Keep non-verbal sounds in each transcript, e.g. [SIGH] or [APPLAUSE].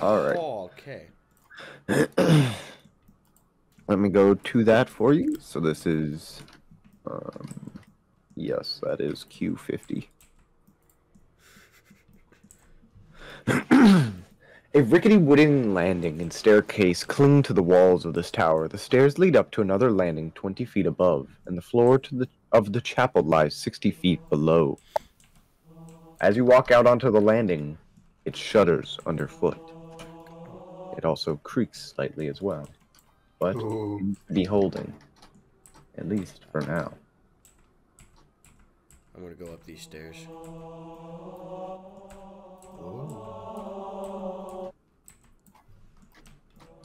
All right. Oh, okay. [CLEARS THROAT] Let me go to that for you. So this is, um, yes, that is Q50. [CLEARS THROAT] A rickety wooden landing and staircase cling to the walls of this tower. The stairs lead up to another landing 20 feet above, and the floor to the, of the chapel lies 60 feet below. As you walk out onto the landing, it shudders underfoot. It also creaks slightly as well, but beholding, at least for now. I'm gonna go up these stairs.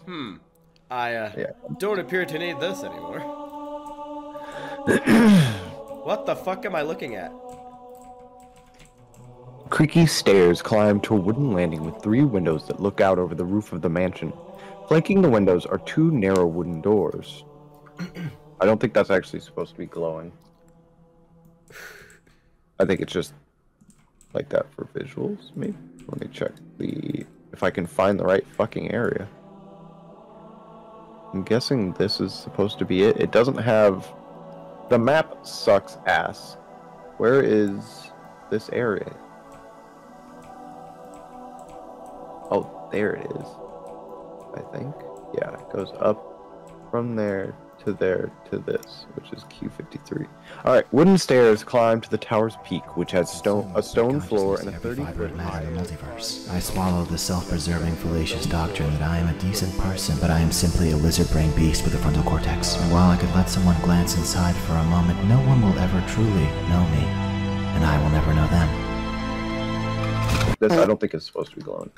Hmm. I uh, Yeah. don't appear to need this anymore. [CLEARS THROAT] what the fuck am I looking at? Creaky stairs climb to a wooden landing with three windows that look out over the roof of the mansion. Flanking the windows are two narrow wooden doors. [CLEARS THROAT] I don't think that's actually supposed to be glowing. I think it's just like that for visuals, maybe. Let me check the if I can find the right fucking area. I'm guessing this is supposed to be it. It doesn't have the map sucks ass. Where is this area? Oh, there it is. I think. Yeah, it goes up from there to there to this, which is Q53. All right, wooden stairs climb to the tower's peak, which has oh, stone a stone floor and a 30 foot high. multiverse. I swallow the self-preserving fallacious doctrine that I am a decent person, but I am simply a lizard-brain beast with a frontal cortex. And while I could let someone glance inside for a moment, no one will ever truly know me, and I will never know them. This I don't think is supposed to be glowing.